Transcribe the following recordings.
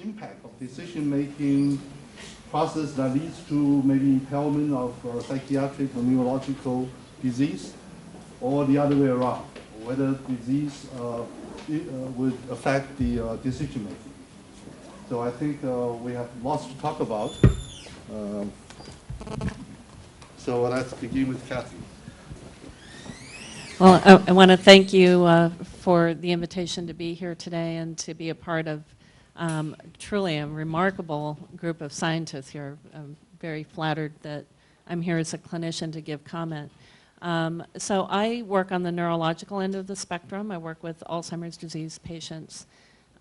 impact of decision-making process that leads to maybe impairment of uh, psychiatric or neurological disease, or the other way around, whether disease uh, i- uh, would affect the uh, decision-making. So I think uh, we have lots to talk about. Um, So let's begin with Kathy. Well, I, I want to thank you uh, for the invitation to be here today and to be a part of um, truly a remarkable group of scientists here. I'm very flattered that I'm here as a clinician to give comment. Um, so I work on the neurological end of the spectrum. I work with Alzheimer's disease patients.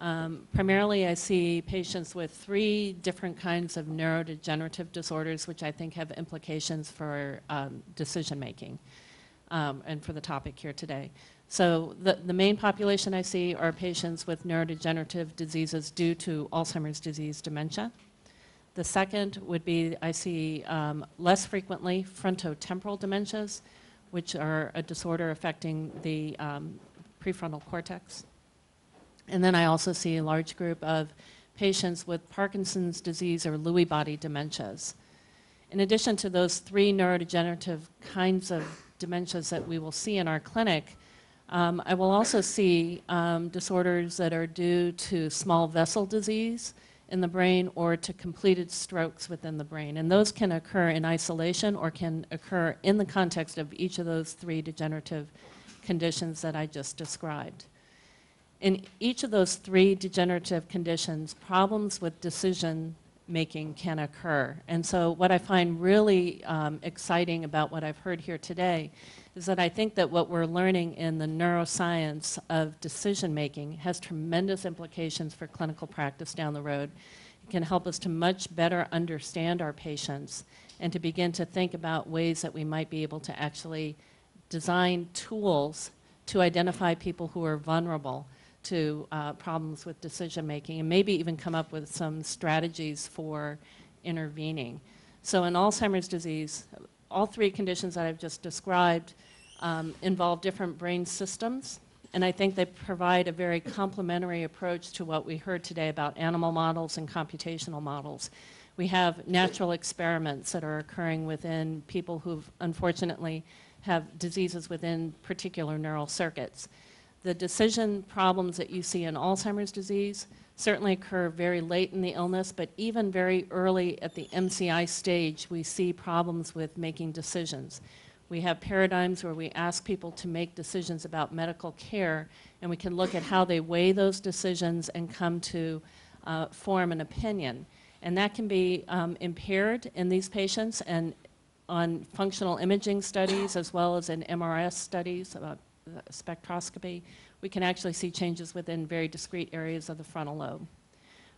Um, primarily, I see patients with three different kinds of neurodegenerative disorders, which I think have implications for um, decision making um, and for the topic here today. So the, the main population I see are patients with neurodegenerative diseases due to Alzheimer's disease dementia. The second would be I see um, less frequently frontotemporal dementias, which are a disorder affecting the um, prefrontal cortex. And then I also see a large group of patients with Parkinson's disease or Lewy body dementias. In addition to those three neurodegenerative kinds of dementias that we will see in our clinic, um, I will also see um, disorders that are due to small vessel disease in the brain or to completed strokes within the brain. And those can occur in isolation or can occur in the context of each of those three degenerative conditions that I just described. In each of those three degenerative conditions, problems with decision making can occur. And so, what I find really um, exciting about what I've heard here today is that I think that what we're learning in the neuroscience of decision making has tremendous implications for clinical practice down the road. It can help us to much better understand our patients and to begin to think about ways that we might be able to actually design tools to identify people who are vulnerable to uh, problems with decision making and maybe even come up with some strategies for intervening. So, in Alzheimer's disease, all three conditions that I've just described um, involve different brain systems, and I think they provide a very complementary approach to what we heard today about animal models and computational models. We have natural experiments that are occurring within people who unfortunately have diseases within particular neural circuits. The decision problems that you see in Alzheimer's disease certainly occur very late in the illness, but even very early at the MCI stage, we see problems with making decisions. We have paradigms where we ask people to make decisions about medical care, and we can look at how they weigh those decisions and come to uh, form an opinion. And that can be um, impaired in these patients and on functional imaging studies as well as in MRS studies about uh, spectroscopy, we can actually see changes within very discrete areas of the frontal lobe.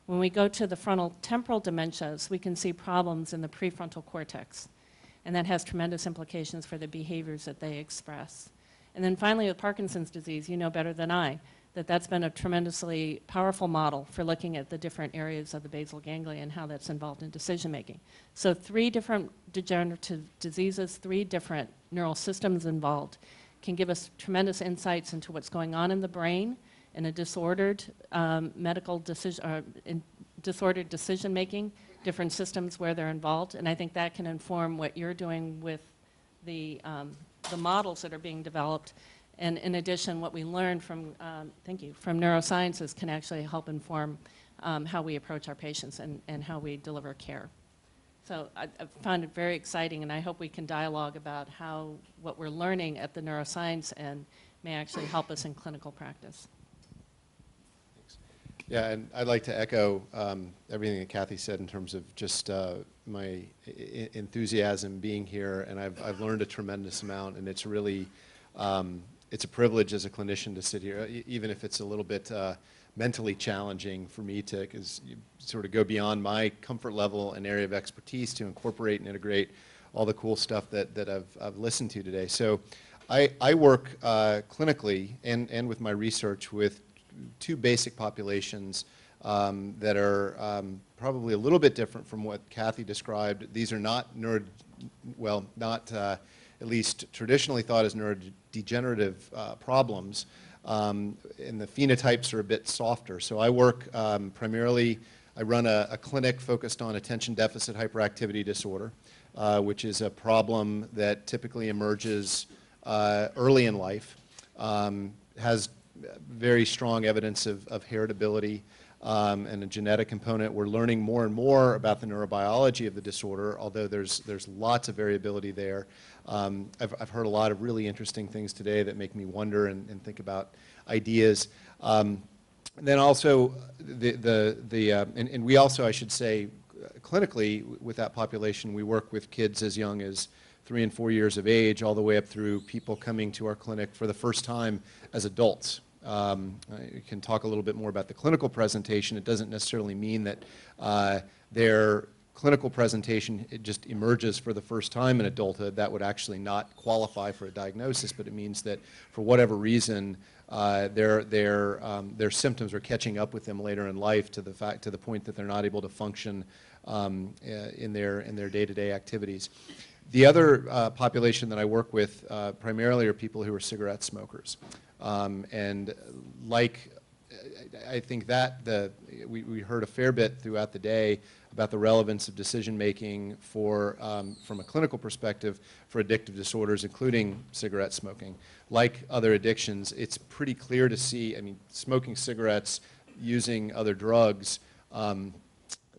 When we go to the frontal temporal dementias, we can see problems in the prefrontal cortex, and that has tremendous implications for the behaviors that they express. And then finally, with Parkinson's disease, you know better than I that that's been a tremendously powerful model for looking at the different areas of the basal ganglia and how that's involved in decision making. So, three different degenerative diseases, three different neural systems involved can give us tremendous insights into what's going on in the brain in a disordered um, medical decision, uh, in disordered decision making, different systems where they're involved, and I think that can inform what you're doing with the um, the models that are being developed. And in addition, what we learn from um, thank you from neurosciences can actually help inform um, how we approach our patients and, and how we deliver care. So I, I found it very exciting, and I hope we can dialogue about how what we're learning at the neuroscience end may actually help us in clinical practice. Thanks. Yeah, and I'd like to echo um, everything that Kathy said in terms of just uh, my enthusiasm being here, and I've, I've learned a tremendous amount, and it's really, um, it's a privilege as a clinician to sit here, even if it's a little bit uh, mentally challenging for me to, sort of go beyond my comfort level and area of expertise to incorporate and integrate all the cool stuff that, that I've, I've listened to today. So I, I work uh, clinically and, and with my research with two basic populations um, that are um, probably a little bit different from what Kathy described. These are not neuro, well, not uh, at least traditionally thought as neurodegenerative uh, problems, um, and the phenotypes are a bit softer. So I work um, primarily I run a, a clinic focused on attention deficit hyperactivity disorder, uh, which is a problem that typically emerges uh, early in life, um, has very strong evidence of, of heritability um, and a genetic component. We're learning more and more about the neurobiology of the disorder, although there's, there's lots of variability there. Um, I've, I've heard a lot of really interesting things today that make me wonder and, and think about ideas. Um, then also, the, the, the uh, and, and we also, I should say, clinically, with that population, we work with kids as young as three and four years of age, all the way up through people coming to our clinic for the first time as adults. Um, I can talk a little bit more about the clinical presentation. It doesn't necessarily mean that uh, their clinical presentation it just emerges for the first time in adulthood. That would actually not qualify for a diagnosis, but it means that for whatever reason, uh, their, their, um, their symptoms are catching up with them later in life to the, fact, to the point that they're not able to function um, uh, in their, in their day-to-day activities. The other uh, population that I work with uh, primarily are people who are cigarette smokers. Um, and like, I think that the, we, we heard a fair bit throughout the day about the relevance of decision making for, um, from a clinical perspective for addictive disorders, including cigarette smoking. Like other addictions, it's pretty clear to see, I mean, smoking cigarettes, using other drugs, um,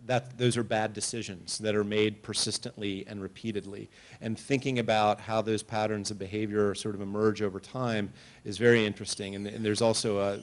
that those are bad decisions that are made persistently and repeatedly. And thinking about how those patterns of behavior sort of emerge over time is very interesting. And, and there's also, a,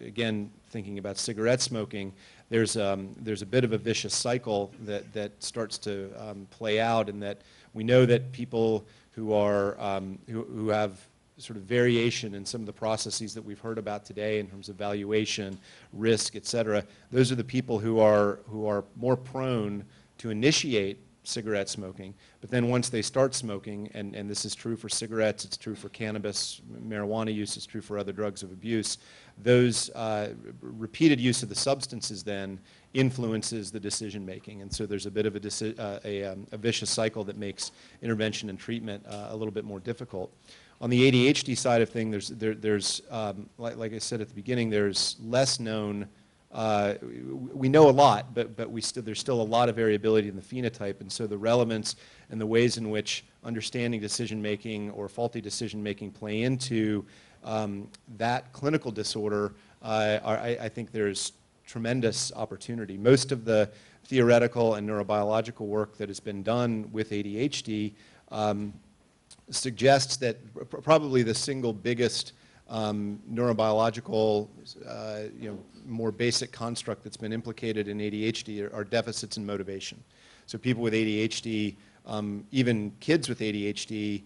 again, thinking about cigarette smoking, there's, um, there's a bit of a vicious cycle that, that starts to um, play out in that we know that people who, are, um, who, who have sort of variation in some of the processes that we've heard about today in terms of valuation, risk, et cetera, those are the people who are, who are more prone to initiate cigarette smoking. But then once they start smoking, and, and this is true for cigarettes, it's true for cannabis, marijuana use, it's true for other drugs of abuse, those uh, repeated use of the substances then influences the decision making. And so there's a bit of a, uh, a, um, a, vicious cycle that makes intervention and treatment uh, a little bit more difficult. On the ADHD side of things, there's, there, there's um, like, like, I said at the beginning, there's less known. Uh, we know a lot, but, but we st there's still a lot of variability in the phenotype, and so the relevance and the ways in which understanding decision making or faulty decision making play into um, that clinical disorder, uh, are, I, I think there's tremendous opportunity. Most of the theoretical and neurobiological work that has been done with ADHD um, suggests that probably the single biggest um, neurobiological, uh, you know, more basic construct that's been implicated in ADHD are, are deficits in motivation. So people with ADHD, um, even kids with ADHD,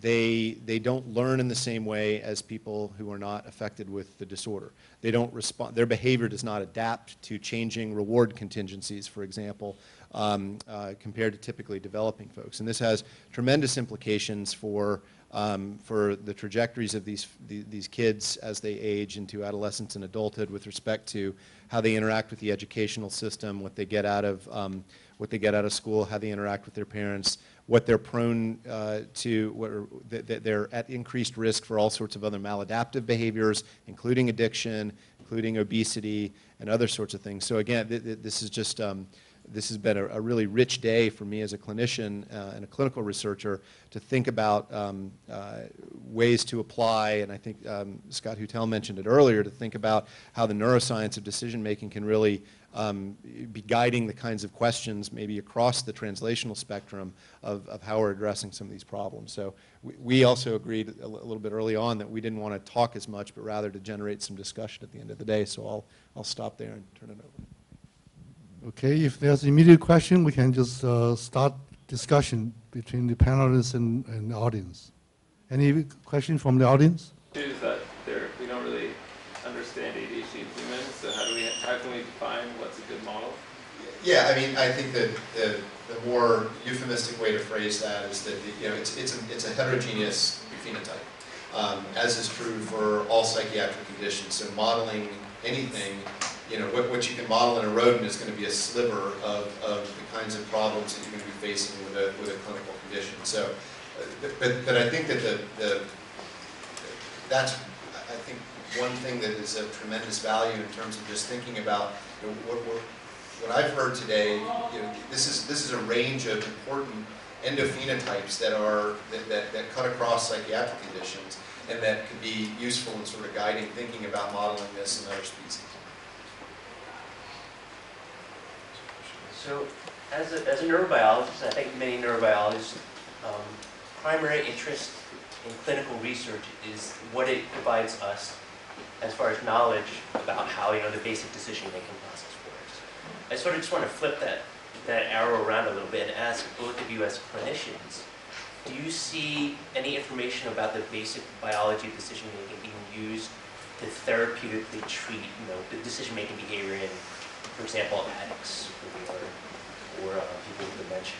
they, they don't learn in the same way as people who are not affected with the disorder. They don't respond, their behavior does not adapt to changing reward contingencies, for example, um, uh, compared to typically developing folks. And this has tremendous implications for, um, for the trajectories of these, the, these kids as they age into adolescence and adulthood with respect to how they interact with the educational system, what they get out of, um, what they get out of school, how they interact with their parents, what they're prone uh, to, what that they're at increased risk for all sorts of other maladaptive behaviors, including addiction, including obesity, and other sorts of things. So again, th th this is just, um, this has been a, a, really rich day for me as a clinician uh, and a clinical researcher to think about um, uh, ways to apply, and I think um, Scott Huettel mentioned it earlier, to think about how the neuroscience of decision making can really um, be guiding the kinds of questions maybe across the translational spectrum of, of how we're addressing some of these problems. So we, we also agreed a, little bit early on that we didn't want to talk as much, but rather to generate some discussion at the end of the day. So I'll, I'll stop there and turn it over. Okay, if there's immediate question, we can just uh, start discussion between the panelists and, and the audience. Any question from the audience? Is that there, we don't really understand ADHD in humans, so how do we, how can we define what's a good model? Yeah, I mean, I think that the, the more euphemistic way to phrase that is that you know it's it's a it's a heterogeneous phenotype, um, as is true for all psychiatric conditions. So modeling anything, you know, what, what you can model in a rodent is going to be a sliver of, of the kinds of problems that you're going to be facing with a with a clinical condition. So, uh, but but I think that the the that's one thing that is of tremendous value in terms of just thinking about you know, what, what what I've heard today, you know, this is, this is a range of important endophenotypes that are, that, that, that cut across psychiatric conditions and that could be useful in sort of guiding, thinking about modeling this in other species. So, as a, as a neurobiologist, I think many neurobiologists, um, primary interest in clinical research is what it provides us as far as knowledge about how, you know, the basic decision-making process works. I sort of just want to flip that, that arrow around a little bit and ask both of you as clinicians, do you see any information about the basic biology of decision-making being used to therapeutically treat, you know, the decision-making behavior in, for example, addicts or, or uh, people with dementia?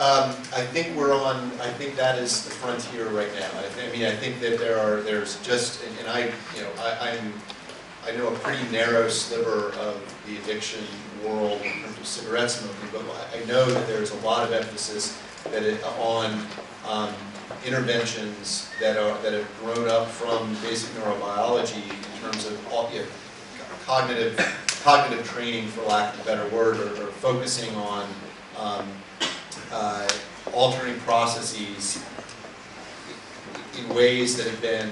Um, I think we're on, I think that is the frontier right now. I, I mean, I think that there are, there's just, and- and I, you know, I, I'm, I know a pretty narrow sliver of the addiction world in terms of cigarette smoking, but I- I know that there's a lot of emphasis that it, on, um, interventions that are, that have grown up from basic neurobiology in terms of all, you know, cognitive, cognitive training, for lack of a better word, or, or focusing on, um, uh, altering processes in ways that have been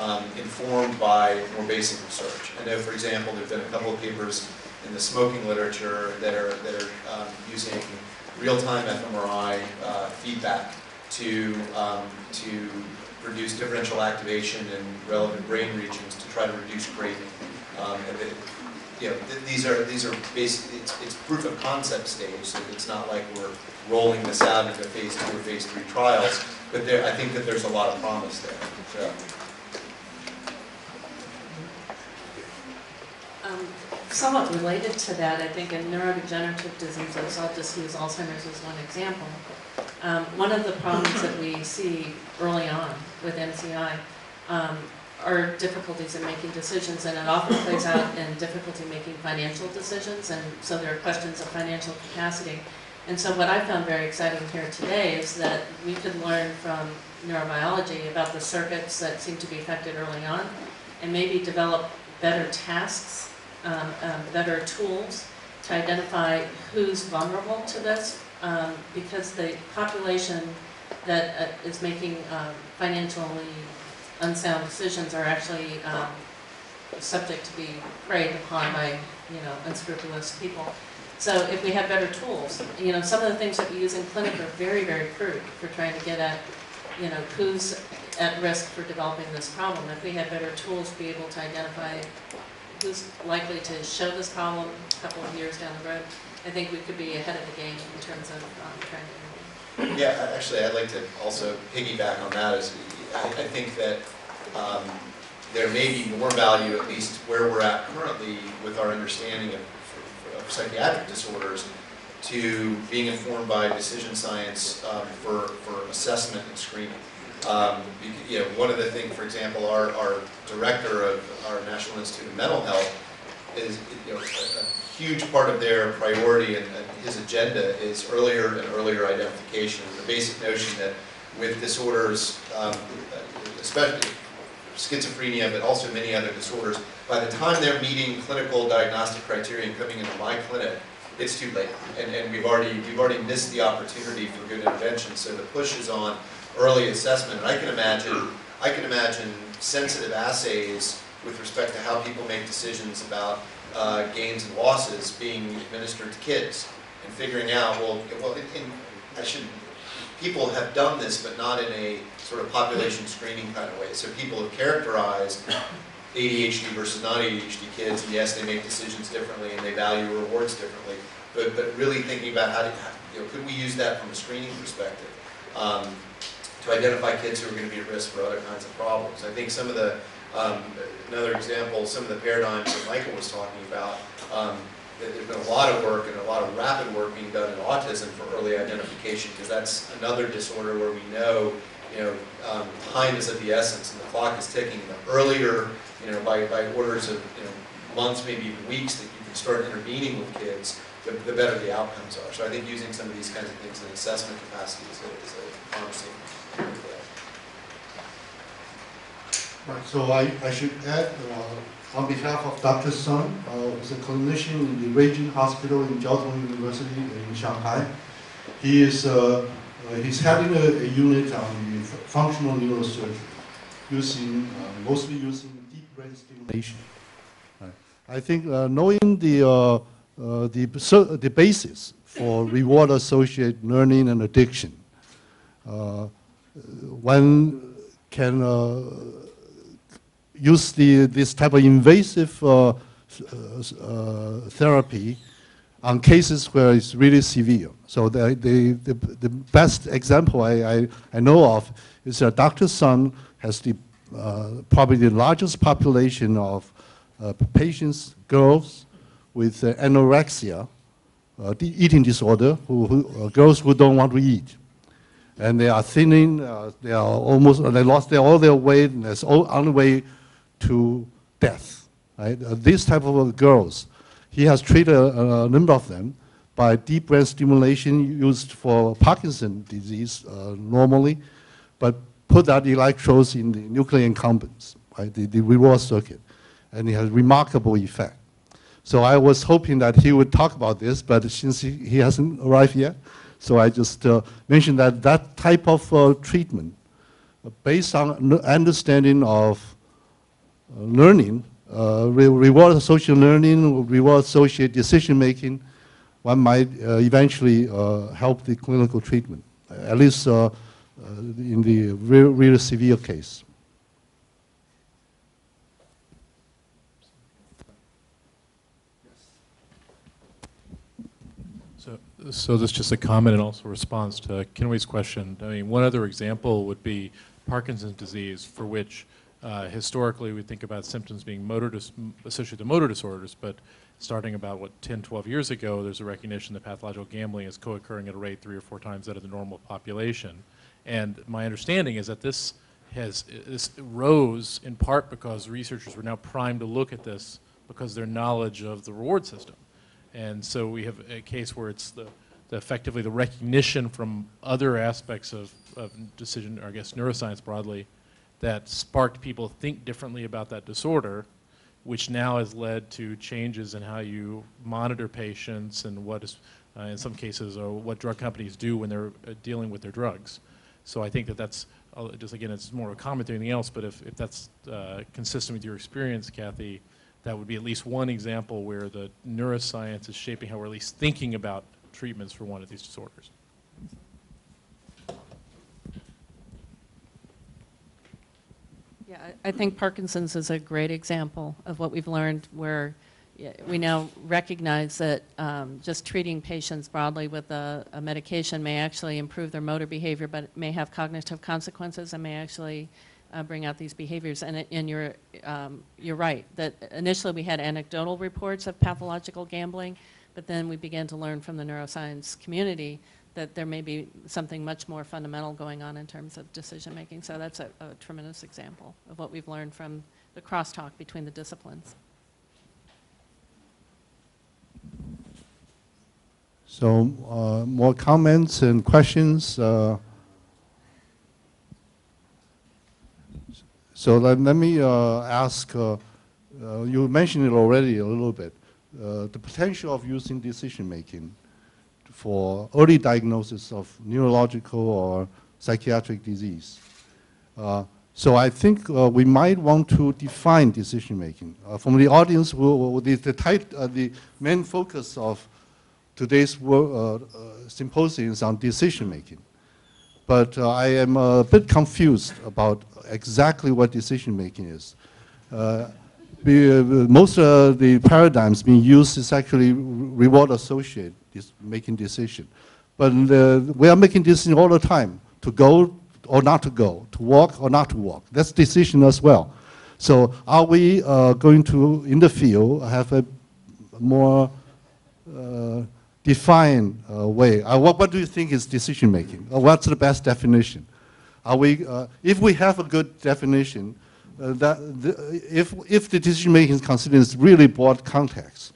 um, informed by more basic research. I know, for example, there've been a couple of papers in the smoking literature that are, that are um, using real-time fMRI uh, feedback to, um, to reduce differential activation in relevant brain regions to try to reduce craving. You know, th- these are, these are basic, it's, it's proof of concept stage, so it's not like we're rolling this out into phase two or phase three trials, but there, I think that there's a lot of promise there, so. Um, Somewhat related to that, I think in neurodegenerative diseases, I'll just use Alzheimer's as one example. Um, One of the problems that we see early on with MCI um, are difficulties in making decisions, and it often plays out in difficulty making financial decisions, and so there are questions of financial capacity. And so what I found very exciting here today is that we could learn from neurobiology about the circuits that seem to be affected early on, and maybe develop better tasks um, um, better tools to identify who's vulnerable to this, um, because the population that uh, is making um, financially unsound decisions are actually um, subject to be preyed upon by, you know, unscrupulous people. So if we have better tools, you know, some of the things that we use in clinic are very, very crude for trying to get at, you know, who's at risk for developing this problem. If we had better tools to be able to identify who's likely to show this problem a couple of years down the road, I think we could be ahead of the game in terms of um, trying to intervene. Yeah, actually, I'd like to also piggyback on that, is, I, I think that, um, there may be more value, at least where we're at currently with our understanding of, of psychiatric disorders, to being informed by decision science, um, for, for assessment and screening. Um, you know, one of the things, for example, our, our director of our National Institute of Mental Health is, you know, a, a huge part of their priority and, and his agenda is earlier and earlier identification. The basic notion that with disorders, um, especially schizophrenia, but also many other disorders, by the time they're meeting clinical diagnostic criteria and coming into my clinic, it's too late. And, and we've already, we've already missed the opportunity for good intervention. So the push is on early assessment. And I can imagine, I can imagine sensitive assays with respect to how people make decisions about uh, gains and losses being administered to kids and figuring out, well, well, in, in, I should, people have done this, but not in a sort of population screening kind of way. So people have characterized ADHD versus non-ADHD kids, and yes, they make decisions differently and they value rewards differently. But, but really thinking about how to, you know, could we use that from a screening perspective? Um, to identify kids who are going to be at risk for other kinds of problems. I think some of the, um, another example, some of the paradigms that Michael was talking about, um, there's been a lot of work and a lot of rapid work being done in autism for early identification, because that's another disorder where we know, you know, um, time is of the essence and the clock is ticking. The earlier, you know, by, by orders of, you know, months, maybe even weeks, that you can start intervening with kids, the, the better the outcomes are. So I think using some of these kinds of things in assessment capacity is a, is a promising. Right, so I, I should add, uh, on behalf of Dr. Sun, uh, who's a clinician in the Ruijin Hospital in Jiao Tong University in Shanghai. He is uh, uh, he's heading a, a unit on the functional neurosurgery, using uh, mostly using deep brain stimulation. I think uh, knowing the uh, the so- the basis for reward-associated learning and addiction, one can use the, this type of invasive uh, uh, uh, therapy on cases where it's really severe. So the, the, the, the best example I, I, I know of is that Dr. Sun has the, uh, probably the largest population of patients, girls with anorexia, eating disorder, who, who, girls who don't want to eat and they are thinning. Uh, they are almost they lost their, all their weight, and it's all on the way to death. Right? Uh, these type of uh, girls, he has treated a, a number of them by deep brain stimulation used for Parkinson disease uh, normally, but put that electrodes in the nucleus accumbens, right? the, the reward circuit, and it has remarkable effect. So I was hoping that he would talk about this, but since he, he hasn't arrived yet, so I just uh, mentioned that that type of uh, treatment, uh, based on understanding of uh, learning, uh, re- reward associated learning, reward associated decision making, one might uh, eventually uh, help the clinical treatment, at least in the real, real severe case. So, this is just a comment and also a response to Kenway's question. I mean, one other example would be Parkinson's disease, for which uh, historically we think about symptoms being motor associated to motor disorders, but starting about, what, 10, 12 years ago, there's a recognition that pathological gambling is co-occurring at a rate three or four times that of the normal population. And my understanding is that this has, this rose in part because researchers were now primed to look at this because their knowledge of the reward system. And so we have a case where it's the, the effectively the recognition from other aspects of, of decision, or I guess neuroscience broadly, that sparked people think differently about that disorder, which now has led to changes in how you monitor patients and what is, uh, in some cases, or what drug companies do when they're uh, dealing with their drugs. So I think that that's, uh, just again, it's more of a comment than anything else, but if, if that's uh, consistent with your experience, Kathy, that would be at least one example where the neuroscience is shaping how we're at least thinking about treatments for one of these disorders. Yeah, I think Parkinson's is a great example of what we've learned where we now recognize that um, just treating patients broadly with a, a medication may actually improve their motor behavior, but may have cognitive consequences and may actually uh, bring out these behaviors. And, and you're, um, you're right, that initially we had anecdotal reports of pathological gambling, but then we began to learn from the neuroscience community that there may be something much more fundamental going on in terms of decision making. So that's a, a tremendous example of what we've learned from the crosstalk between the disciplines. So uh, more comments and questions? uh, So let let me uh, ask, uh, uh, you mentioned it already a little bit, uh, the potential of using decision-making for early diagnosis of neurological or psychiatric disease. Uh, So I think uh, we might want to define decision-making. Uh, From the audience, we'll- we'll- the the uh, the main focus of today's wo- uh, uh, symposium is on decision-making. But uh, I am a bit confused about exactly what decision-making is. Uh, be- uh, Most of the paradigms being used is actually reward-associated, is making decision. But uh, we are making decision all the time, to go or not to go, to walk or not to walk. That's decision as well. So are we uh, going to, in the field, have a more uh, defined uh, way. Uh, what, what do you think is decision making? Uh, what's the best definition? Are we, if we have a good definition, that the, if, if the decision making is considered really broad context,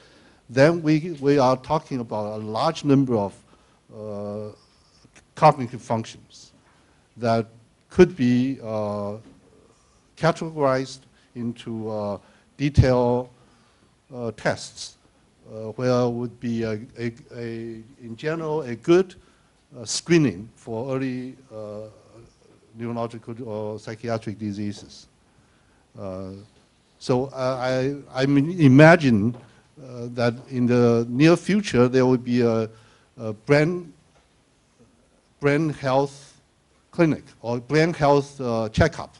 then we, we are talking about a large number of uh, cognitive functions that could be uh, categorized into uh, detailed uh, tests, uh, where would be a, a, a, in general, a good uh, screening for early neurological or psychiatric diseases. So I, I, imagine that in the near future there will be a, a brain, brain health clinic or brain health uh, checkup,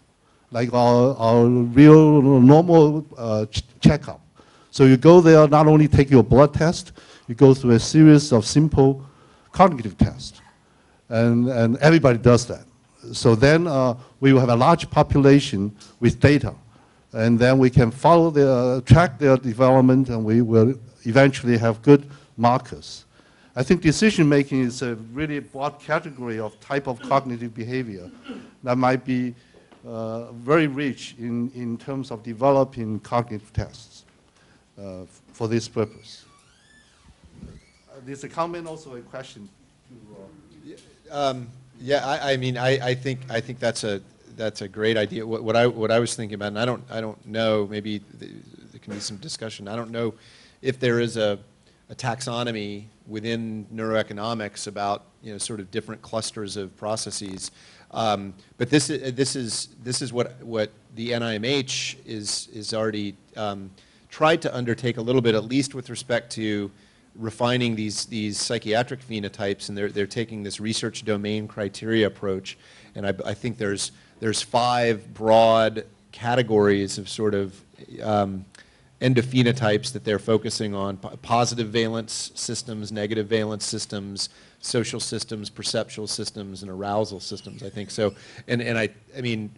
like our, our real normal uh, ch- checkup. So you go there, not only take your blood test, you go through a series of simple cognitive tests. And, and everybody does that. So then uh, we will have a large population with data. And then we can follow their, track their development, and we will eventually have good markers. I think decision making is a really broad category of type of cognitive behavior that might be uh, very rich in, in terms of developing cognitive tests uh, for this purpose. Uh, There's a comment, also a question. uh, Um, Yeah, I, I mean, I, I think, I think that's a, that's a great idea. What, what I, what I was thinking about, and I don't, I don't know, maybe th- there can be some discussion. I don't know if there is a, a taxonomy within neuroeconomics about, you know, sort of different clusters of processes. Um, But this, i- this is, this is what, what the NIMH is, is already um, tried to undertake a little bit, at least with respect to refining these, these psychiatric phenotypes, and they're, they're taking this research domain criteria approach. And I, I think there's, there's five broad categories of sort of um, endophenotypes that they're focusing on, po- positive valence systems, negative valence systems, social systems, perceptual systems, and arousal systems, I think. So, and, and I, I mean,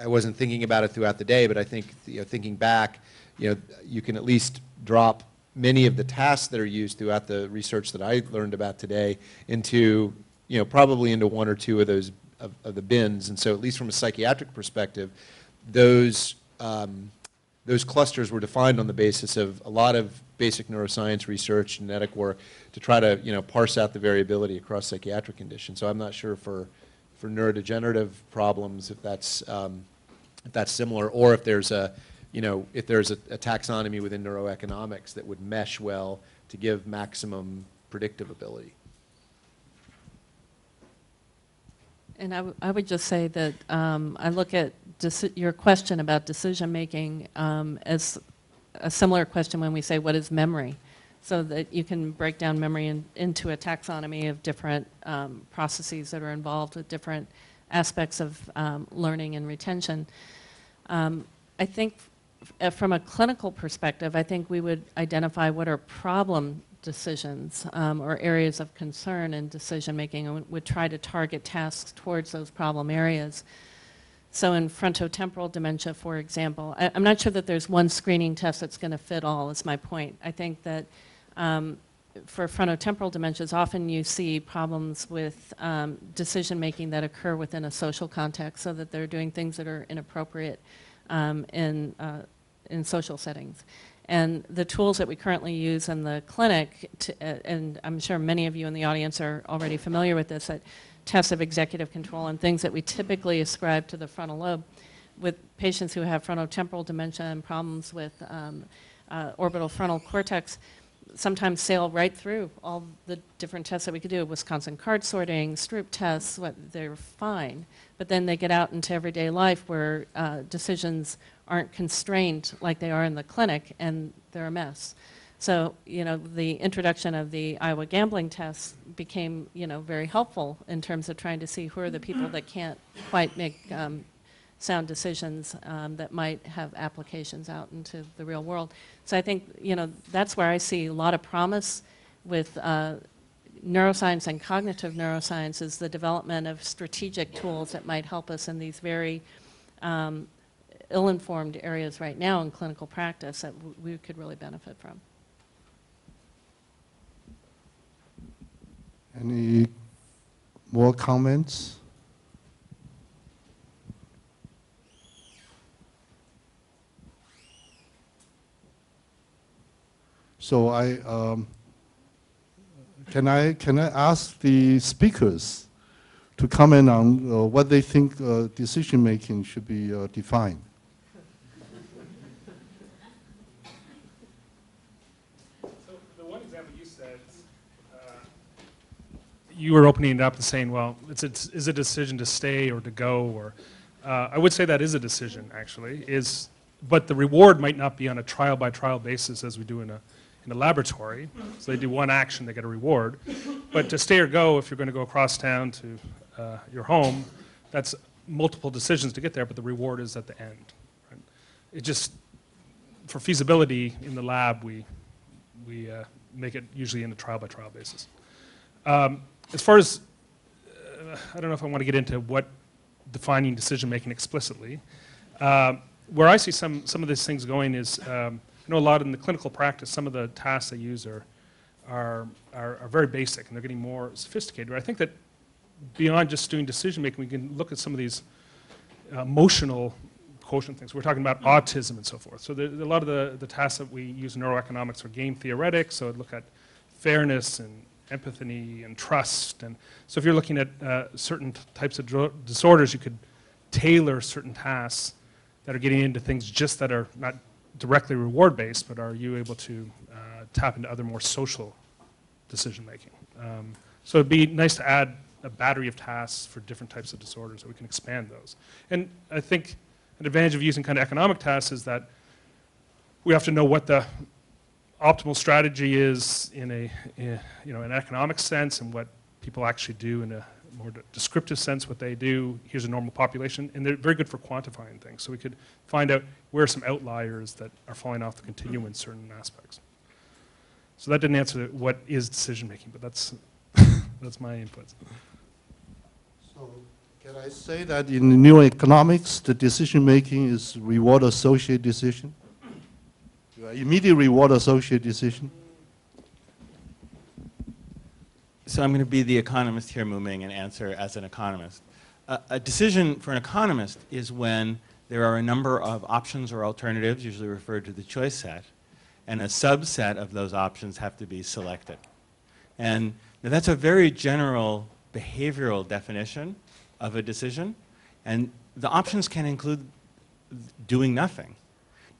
I wasn't thinking about it throughout the day, but I think, you know, thinking back, you know, you can at least drop many of the tasks that are used throughout the research that I learned about today into, you know, probably into one or two of those, of, of the bins. And so at least from a psychiatric perspective, those, um, those clusters were defined on the basis of a lot of basic neuroscience research, genetic work, to try to, you know, parse out the variability across psychiatric conditions. So I'm not sure for, for neurodegenerative problems if that's, um, if that's similar, or if there's a, you know, if there's a, a taxonomy within neuroeconomics that would mesh well to give maximum predictive ability. And I, would just say that um, I look at your question about decision-making um, as a similar question when we say, what is memory? So that you can break down memory in, into a taxonomy of different um, processes that are involved with different aspects of um, learning and retention. Um, I think uh, from a clinical perspective, I think we would identify what are problem decisions um, or areas of concern in decision making and would- try to target tasks towards those problem areas. So in frontotemporal dementia, for example, I, I'm not sure that there's one screening test that's going to fit all, is my point. I think that um, for frontotemporal dementias, often you see problems with um, decision making that occur within a social context, so that they're doing things that are inappropriate um, in, uh, in social settings. And the tools that we currently use in the clinic, to, uh, and I'm sure many of you in the audience are already familiar with this, that tests of executive control and things that we typically ascribe to the frontal lobe with patients who have frontotemporal dementia and problems with um, uh, orbital frontal cortex sometimes sail right through all the different tests that we could do, Wisconsin card sorting, Stroop tests, what, they're fine. But then they get out into everyday life where uh, decisions aren't constrained like they are in the clinic, and they're a mess. So, you know, the introduction of the Iowa gambling test became, you know, very helpful in terms of trying to see who are the people that can't quite make um, sound decisions um, that might have applications out into the real world. So I think, you know, that's where I see a lot of promise with uh, neuroscience and cognitive neuroscience is the development of strategic tools that might help us in these very um, ill-informed areas right now in clinical practice that we could really benefit from. Any more comments? So I, um, can I, can I ask the speakers to comment on uh, what they think uh, decision-making should be uh, defined? example you said, uh, you were opening it up and saying, well, it's a, is it a decision to stay or to go, or, uh, I would say that is a decision, actually, is, but the reward might not be on a trial-by-trial basis as we do in a, in a laboratory. So they do one action, they get a reward. But to stay or go, if you're going to go across town to uh, your home, that's multiple decisions to get there, but the reward is at the end. right? It just, for feasibility in the lab, we, we uh, make it usually in a trial-by-trial basis. Um, As far as, uh, I don't know if I want to get into what defining decision-making explicitly. Um, Where I see some, some of these things going is, um, I know a lot in the clinical practice, some of the tasks they use are, are, are are very basic, and they're getting more sophisticated. But I think that beyond just doing decision-making, we can look at some of these uh, emotional quotient things. We're talking about autism and so forth. So there, a lot of the, the tasks that we use in neuroeconomics are game theoretic, so I'd look at fairness and empathy and trust. And so if you're looking at uh, certain types of disorders, you could tailor certain tasks that are getting into things just that are not directly reward-based, but are you able to uh, tap into other more social decision-making. Um, so it'd be nice to add a battery of tasks for different types of disorders, so we can expand those. And I think an advantage of using kind of economic tasks is that we have to know what the optimal strategy is in a, in, you know, an economic sense and what people actually do in a more descriptive sense, what they do. Here's a normal population, and they're very good for quantifying things. So we could find out where some outliers that are falling off the continuum in certain aspects. So that didn't answer what is decision making, but that's that's my inputs. So can I say that in the economics, the decision-making is reward-associated decision? Uh, Immediate reward-associated decision? So I'm going to be the economist here, Mu-ming, and answer as an economist. Uh, a decision for an economist is when there are a number of options or alternatives, usually referred to the choice set, and a subset of those options have to be selected. And that's a very general behavioral definition of a decision, and the options can include doing nothing.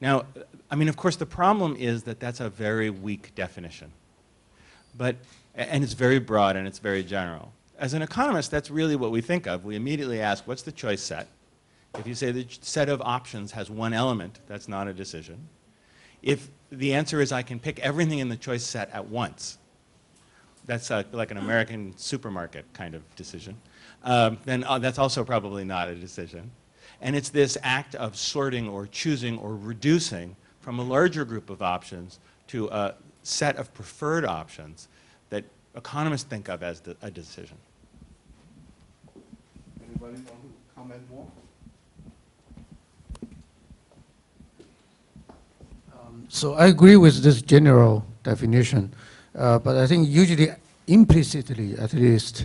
Now, I mean, of course, the problem is that that's a very weak definition. But, and it's very broad and it's very general. As an economist, that's really what we think of. We immediately ask, what's the choice set? If you say the set of options has one element, that's not a decision. If the answer is I can pick everything in the choice set at once, that's uh like an American supermarket kind of decision, um, then uh, that's also probably not a decision. And it's this act of sorting or choosing or reducing from a larger group of options to a set of preferred options that economists think of as the, a decision. Anybody want to comment more? So I agree with this general definition, uh, but I think usually implicitly, at least,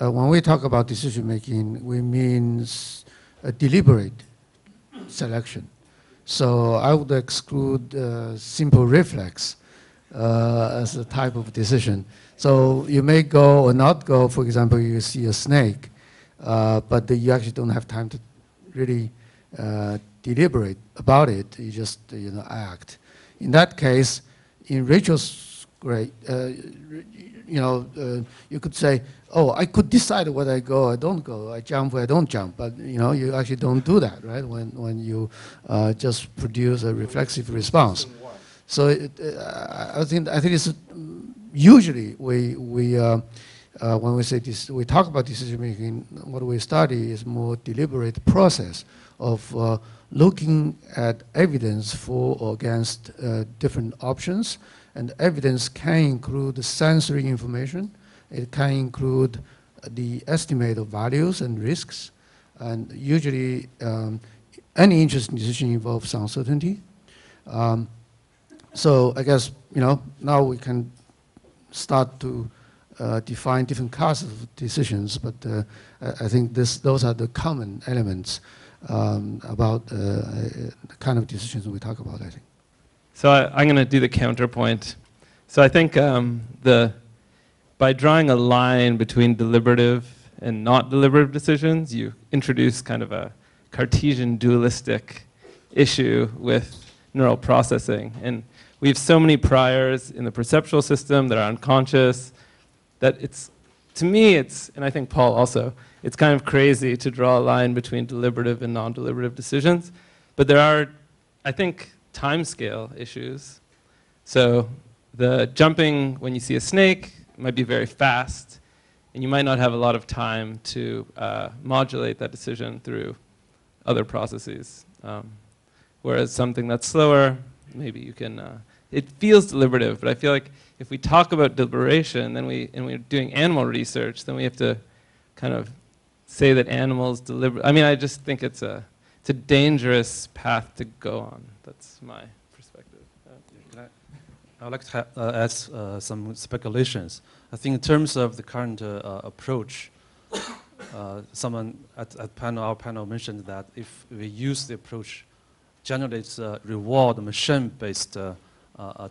uh, when we talk about decision making, we mean s- a deliberate selection. So I would exclude uh, simple reflex uh, as a type of decision. So you may go or not go. For example, you see a snake, uh, but you actually don't have time to really uh, deliberate about it. You just you know act. In that case, in Rachel's grade, uh, you know, uh, you could say, "Oh, I could decide whether I go or don't go. I jump or I don't jump." But you know, you actually don't do that, right? When when you uh, just produce a reflexive response. So it, uh, I think I think it's usually we we uh, uh, when we say this, we talk about decision making. What we study is more deliberate process of looking at evidence for or against different options, and evidence can include sensory information. It can include the estimate of values and risks, and usually um, any interesting decision involves uncertainty. Um, so I guess, you know, now we can start to uh, define different classes of decisions, but uh, I think this, those are the common elements um, about uh, uh, the kind of decisions we talk about, I think. So I, I'm going to do the counterpoint. So I think um, the by drawing a line between deliberative and not deliberative decisions, you introduce kind of a Cartesian dualistic issue with neural processing. And we have so many priors in the perceptual system that are unconscious that it's, to me, it's, and I think Paul also, it's kind of crazy to draw a line between deliberative and non-deliberative decisions. But there are, I think, timescale issues. So the jumping when you see a snake might be very fast, and you might not have a lot of time to uh, modulate that decision through other processes. Um, whereas something that's slower, maybe you can, uh, it feels deliberative, but I feel like if we talk about deliberation then we, and we're doing animal research, then we have to kind of say that animals deliberate. I mean, I just think it's a, it's a dangerous path to go on. That's my perspective. Uh, I would like to uh, add uh, some speculations. I think in terms of the current uh, uh, approach, uh, someone at, at panel, our panel mentioned that if we use the approach, generally it's a reward machine-based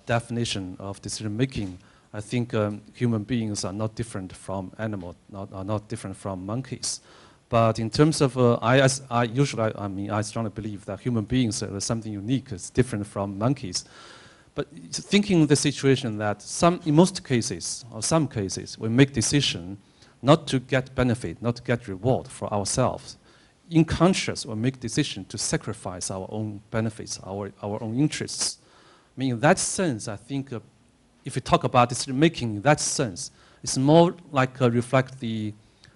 definition of decision making. I think um, human beings are not different from animals, not, are not different from monkeys. But in terms of, uh, I, I usually, I mean, I strongly believe that human beings are something unique, it's different from monkeys. But thinking the situation that some, in most cases, or some cases, we make decision not to get benefit, not to get reward for ourselves. In conscious, we make decision to sacrifice our own benefits, our, our own interests. I mean, in that sense, I think uh, if we talk about decision making in that sense, it's more like uh, reflect the,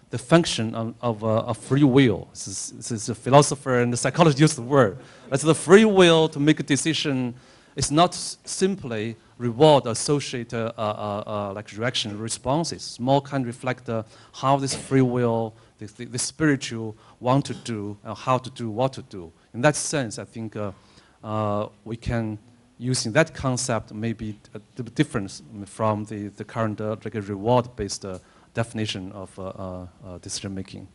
the function of, of, uh, of free will. This is, this is a philosopher and the psychologist use the word. It's the free will to make a decision. It's not simply reward associated uh, uh, uh, like reaction responses. It's more can reflect uh, how this free will, the, the, the spiritual want to do, and how to do what to do. In that sense, I think uh, uh, we can using that concept maybe a different from the, the current uh, like reward-based uh, definition of uh, uh, uh, decision making.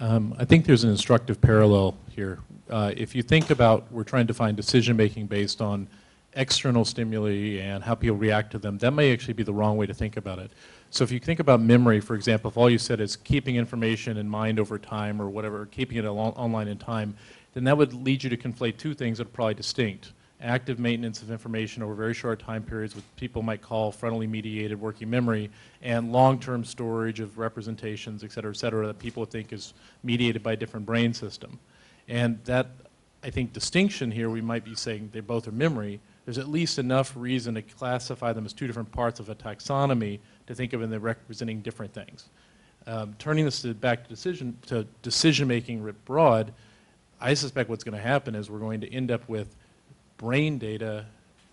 Um, I think there's an instructive parallel here. Uh, if you think about, we're trying to find decision making based on external stimuli and how people react to them, that may actually be the wrong way to think about it. So if you think about memory, for example, if all you said is keeping information in mind over time or whatever, keeping it online in time, then that would lead you to conflate two things that are probably distinct. Active maintenance of information over very short time periods, which people might call frontally mediated working memory, and long-term storage of representations, et cetera, et cetera, that people think is mediated by a different brain system. And that, I think, distinction here, we might be saying they both are memory. There's at least enough reason to classify them as two different parts of a taxonomy to think of them as representing different things. Um, turning this to, back to decision to decision making writ broad, I suspect what's going to happen is we're going to end up with brain data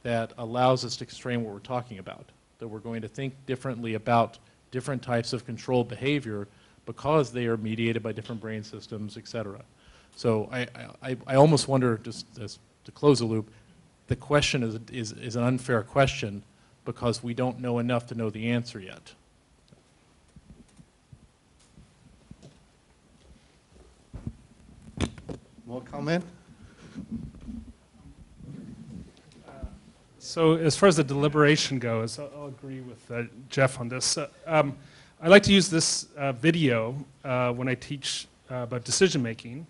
that allows us to constrain what we're talking about. That we're going to think differently about different types of controlled behavior because they are mediated by different brain systems, et cetera. So I, I, I almost wonder, just as, to close the loop, the question is, is, is an unfair question because we don't know enough to know the answer yet. More comment? So as far as the deliberation goes, I'll, I'll agree with uh, Jeff on this. Uh, um, I like to use this uh, video uh, when I teach uh, about decision making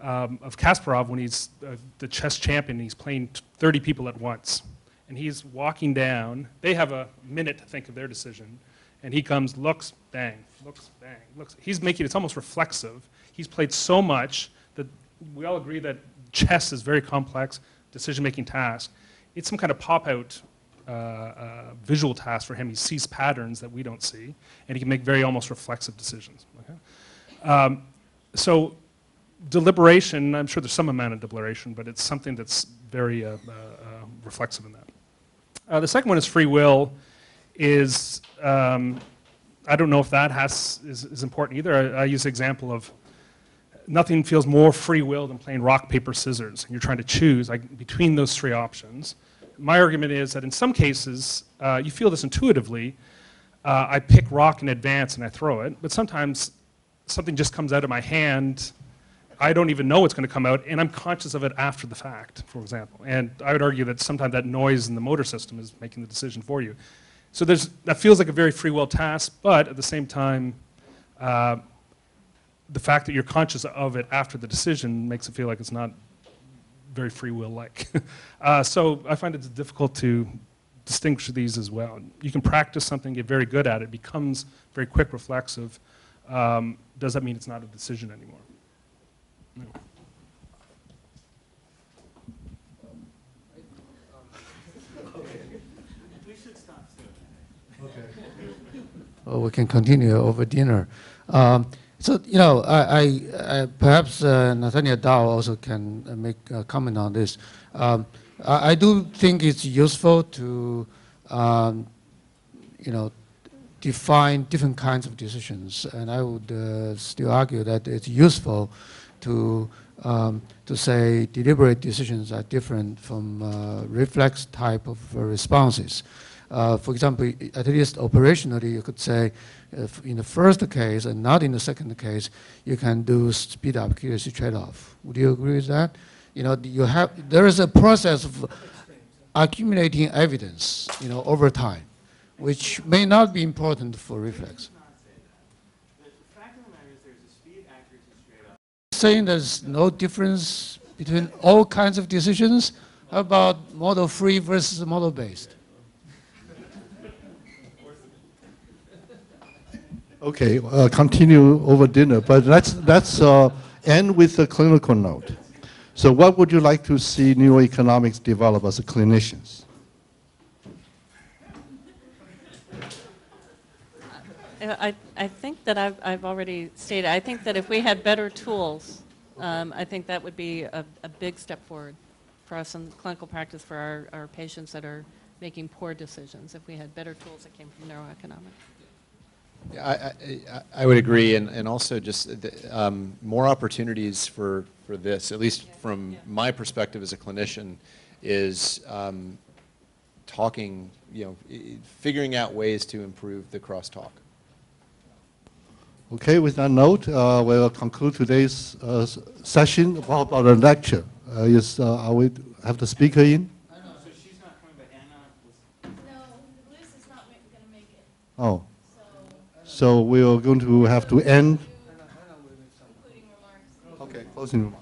um, of Kasparov when he's uh, the chess champion. He's playing t- 30 people at once, and he's walking down. They have a minute to think of their decision, and he comes, looks, bang, looks, bang, looks. He's making it's almost reflexive. He's played so much that we all agree that chess is very complex decision-making task. It's some kind of pop-out uh, uh, visual task for him. He sees patterns that we don't see, and he can make very almost reflexive decisions. Okay? Um, so deliberation, I'm sure there's some amount of deliberation, but it's something that's very uh, uh, uh, reflexive in that. Uh, the second one is free will. Is um, I don't know if that has is, is important either. I, I use the example of nothing feels more free will than playing rock paper scissors. And you're trying to choose like, between those three options. My argument is that in some cases uh, you feel this intuitively. Uh, I pick rock in advance and I throw it, but sometimes something just comes out of my hand I don't even know what's going to come out, and I'm conscious of it after the fact, for example. And I would argue that sometimes that noise in the motor system is making the decision for you. So there's, that feels like a very free will task, but at the same time, uh, the fact that you're conscious of it after the decision makes it feel like it's not very free will like. uh, so I find it difficult to distinguish these as well. You can practice something, get very good at it, becomes very quick reflexive. Um, does that mean it's not a decision anymore? No. or we can continue over dinner. Um, so, you know, I, I, I perhaps uh, Nathaniel Daw also can uh, make a comment on this. Um, I, I do think it's useful to, um, you know, define different kinds of decisions, and I would uh, still argue that it's useful to um, to say deliberate decisions are different from uh, reflex type of responses. Uh, for example, at least operationally, you could say if in the first case and not in the second case, you can do speed up accuracy trade-off. Would you agree with that? You know, you have there is a process of accumulating evidence, you know, over time, which may not be important for reflex. Saying there's no difference between all kinds of decisions. How about model free versus model Okay, uh, continue over dinner, but let's, let's uh, end with a clinical note. So what would you like to see neuroeconomics develop as clinicians? I, I think that I've, I've already stated, I think that if we had better tools, um, I think that would be a, a big step forward for us in clinical practice for our, our patients that are making poor decisions, if we had better tools that came from neuroeconomics. Yeah, I, I, I- I would agree, and, and also just the, um, more opportunities for, for this, at least from my perspective as a clinician, is um, talking, you know, i- i- figuring out ways to improve the crosstalk. Okay, with that note, uh, we'll conclude today's uh, session. What about the lecture? Uh, Is, uh, are we have the speaker in? So she's not coming, but Anna was No, Liz is not going to make it, Oh, so we are going to have to end. Okay, closing remarks.